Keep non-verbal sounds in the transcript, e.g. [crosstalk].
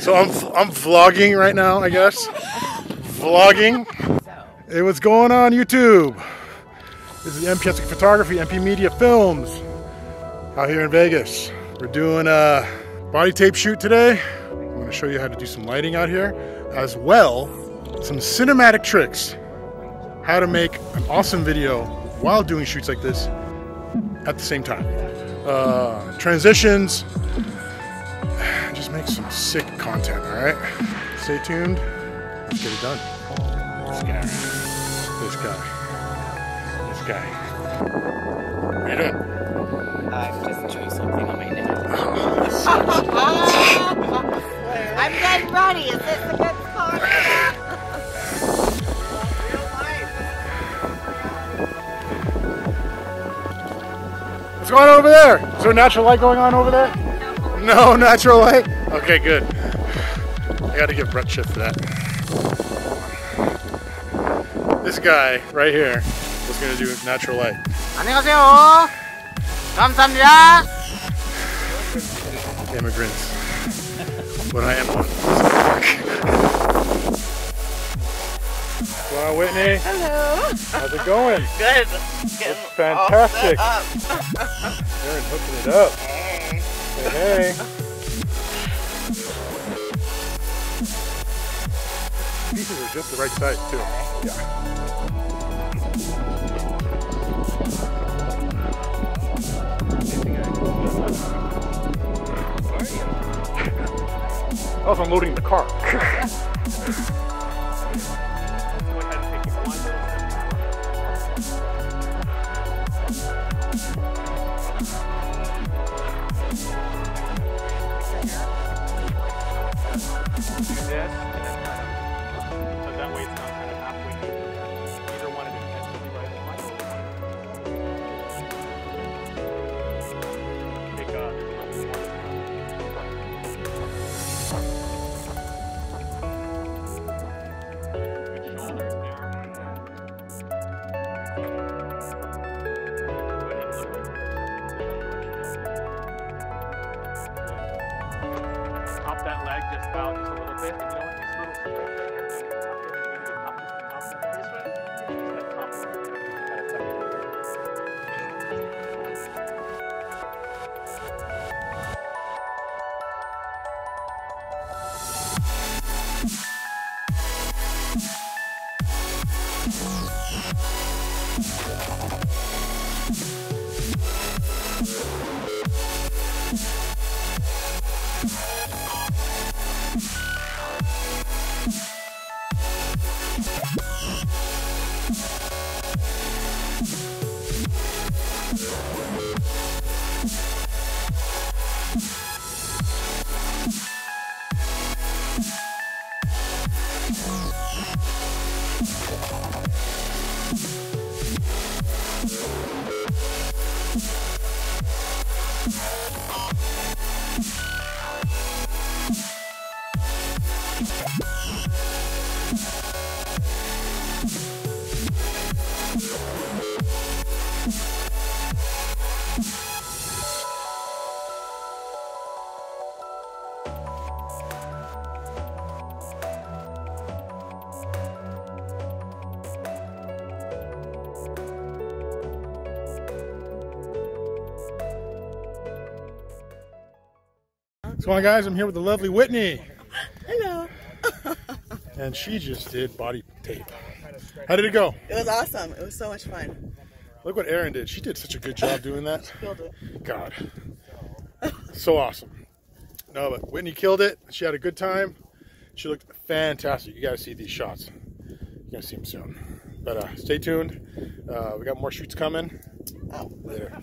So I'm I'm vlogging right now, I guess. Vlogging. Hey, what's going on YouTube? This is MP Photography, MP Media Films, out here in Vegas. We're doing a body tape shoot today. I'm gonna show you how to do some lighting out here, as well some cinematic tricks. How to make an awesome video while doing shoots like this at the same time. Uh, transitions, make some sick content, all right? Stay tuned, let's get it done. This guy, this guy, this guy. You doing? I'm just doing something on my neck. [laughs] Oh, [laughs] I'm getting ready. Is this a good spot? What's going on over there? Is there a natural light going on over there? No natural light? Okay, good. I gotta give Brett shit for that. This guy right here was gonna do natural light. 안녕하세요. 감사합니다. Immigrants. But I am one. Wow, Whitney. Hello. How's it going? Good. It's fantastic. Aaron hooking it up. Hey. Pieces are just the right size too. Yeah. I was unloading the car. [laughs] that leg just out just a little bit. What's going on, guys? I'm here with the lovely Whitney, Hello. [laughs] and she just did body tape. How did it go? It was awesome. It was so much fun. Look what Erin did. She did such a good job doing that. [laughs] Killed it. God, so awesome. No, but Whitney killed it. She had a good time. She looked fantastic. You got to see these shots. You're gonna see them soon. But uh, stay tuned. Uh, we got more shoots coming. Oh. Later.